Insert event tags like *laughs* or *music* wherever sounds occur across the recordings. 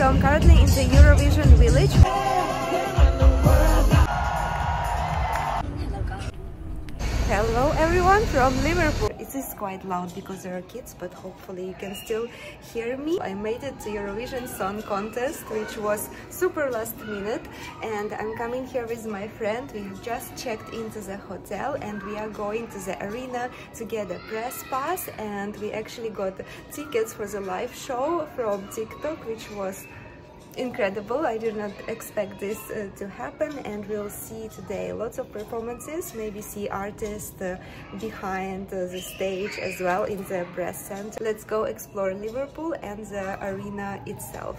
So I'm currently in the Eurovision village. Hello everyone from Liverpool. It is quite loud because there are kids, but hopefully you can still hear me. I made it to Eurovision Song Contest, which was super last minute, and I'm coming here with my friend. We have just checked into the hotel and we are going to the arena to get a press pass and we actually got tickets for the live show from TikTok, which was incredible. I did not expect this uh, to happen and we'll see today lots of performances. Maybe see artists uh, behind uh, the stage as well in the press center. Let's go explore liverpool and the arena itself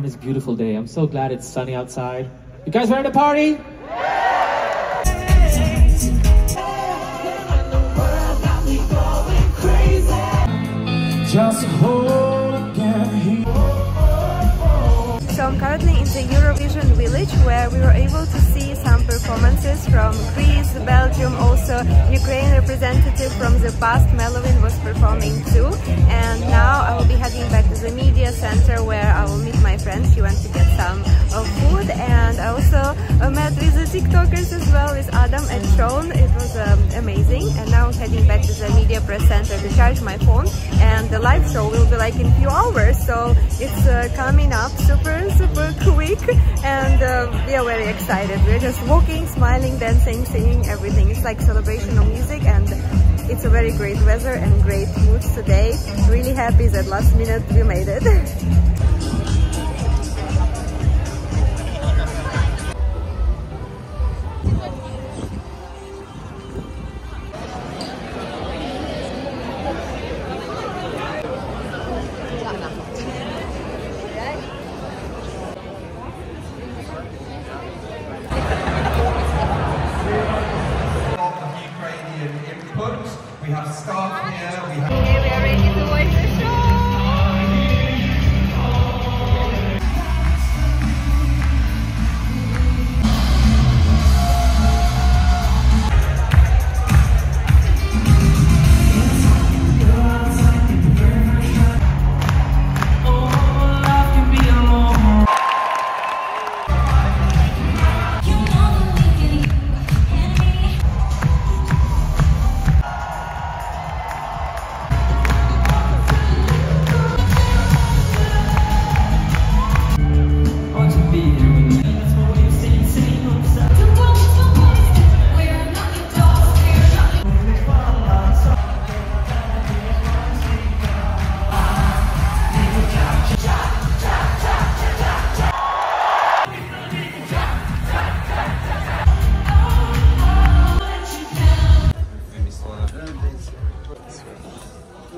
on this beautiful day. I'm so glad it's sunny outside. You guys ready to party? Just So I'm currently in the Eurovision village where we were able to see some performances from Greece, Belgium, also Ukraine representative from the past, Melovin was performing too. And now I will be heading back to the media center where I will meet my friends. She went to get some uh, food and I also uh, met with the TikTokers as well, with Adam and Sean. It was um, amazing. And now I'm heading back to the media press center to charge my phone. And the live show will be like in a few hours. So it's uh, coming up super super *laughs* quick and uh, we are very excited. We're just walking, smiling, dancing, singing, everything. It's like celebration of music and it's a very great weather and great mood today. Really happy that last minute we made it. *laughs*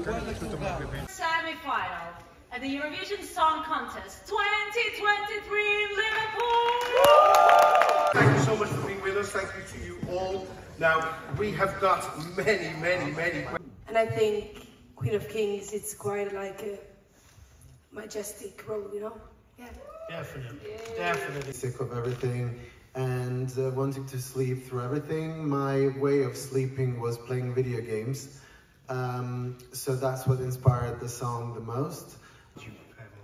Semi-final at the Eurovision Song Contest 2023 Liverpool! Thank you so much for being with us. Thank you to you all. Now, we have got many, many, many questions. And I think Queen of Kings, it's quite like a majestic role, you know? Yeah. Definitely, definitely. Sick of everything and uh, wanting to sleep through everything. My way of sleeping was playing video games. Um, so that's what inspired the song the most.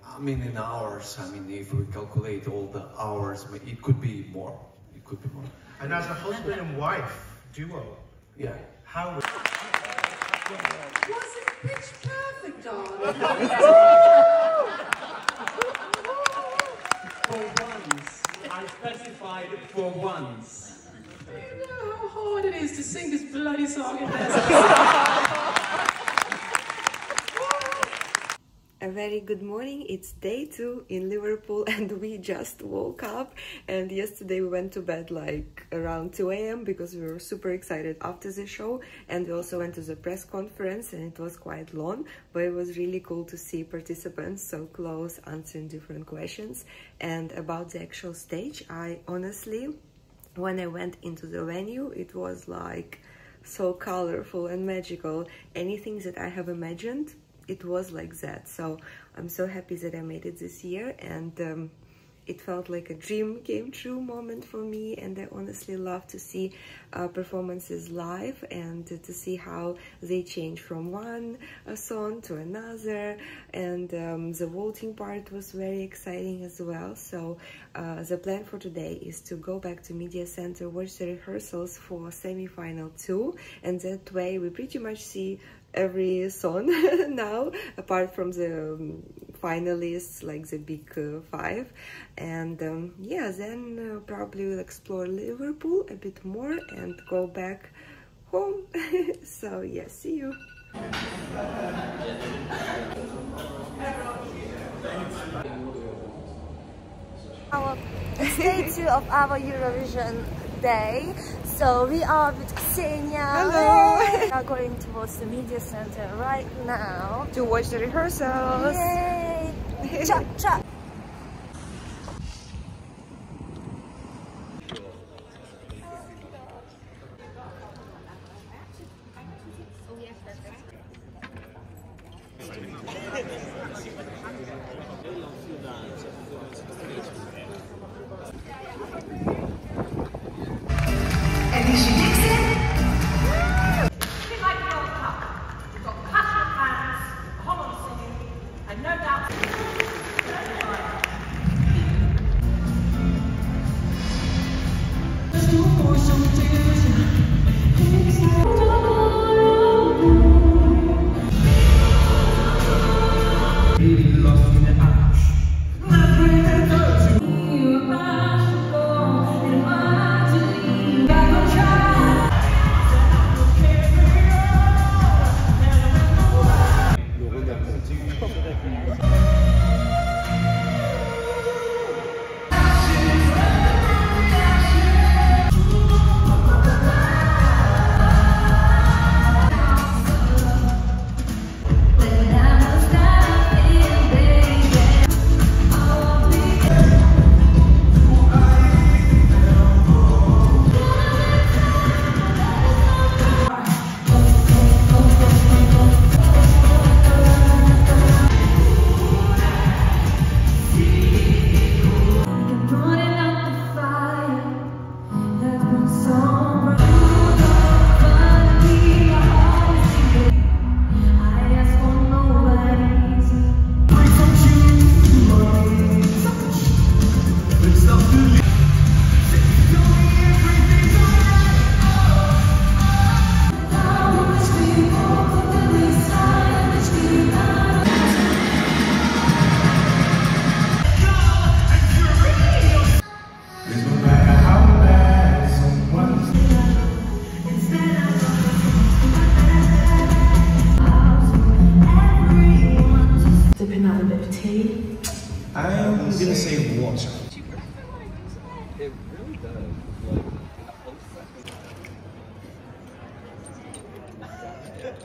I mean, in hours, I mean, if we calculate all the hours, it could be more. It could be more. And as a husband and wife duo, yeah. How was it pitch perfect, darling? *laughs* for once. I specified for once. Do you know how hard it is to sing this bloody song a *laughs* very good morning. It's day two in Liverpool *laughs* and we just woke up. And yesterday we went to bed like around 2 a.m. because we were super excited after the show. And we also went to the press conference and it was quite long, but it was really cool to see participants so close answering different questions. And about the actual stage, I honestly, when I went into the venue, it was like so colorful and magical. Anything that I have imagined it was like that. So I'm so happy that I made it this year and um, it felt like a dream came true moment for me and I honestly love to see uh, performances live and to see how they change from one song to another. And um, the voting part was very exciting as well. So uh, the plan for today is to go back to media center watch the rehearsals for semi-final two and that way we pretty much see every song *laughs* now apart from the um, finalists like the big uh, five and um, yeah then uh, probably we'll explore liverpool a bit more and go back home *laughs* so yeah see you our day two of our Eurovision day. So we are with Kseniia. Hello. We are going towards the media center right now. to watch the rehearsals Yay! 这这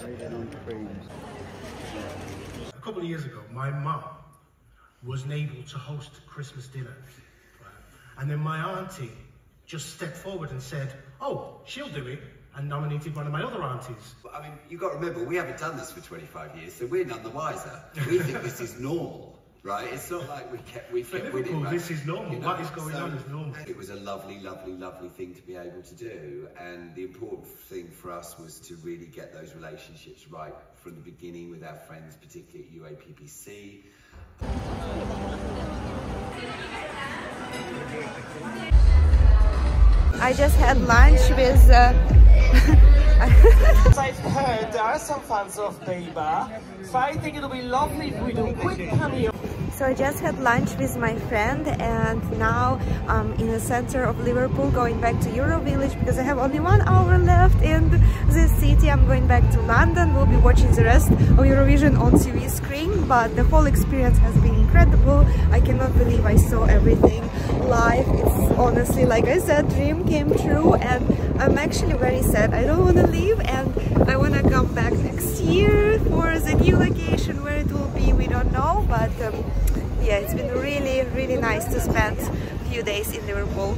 A couple of years ago, my mum wasn't able to host Christmas dinner. And then my auntie just stepped forward and said, oh, she'll do it, and nominated one of my other aunties. I mean, you've got to remember, we haven't done this for 25 years, so we're none the wiser. We think this is normal, right? It's not like we kept, we For kept winning. Right? this is normal. What is going on is normal. It was a lovely, lovely, lovely thing to be able to do, and the important thing for us was to really get those relationships right from the beginning with our friends, particularly at UA:PBC. I just had lunch with uh, As *laughs* I've heard, there are some fans of Bieber, so I think it'll be lovely if we do a quick cameo. So I just had lunch with my friend and now I'm in the center of Liverpool going back to Eurovillage because I have only one hour left in this city. I'm going back to London. We'll be watching the rest of Eurovision on TV screen but the whole experience has been incredible. I cannot believe I saw everything live. It's honestly, like I said, dream came true and I'm actually very sad. I don't want to leave and I want to come back next year for the new location where it will be. We don't know but um, yeah, it's been really, really nice to spend a few days in Liverpool.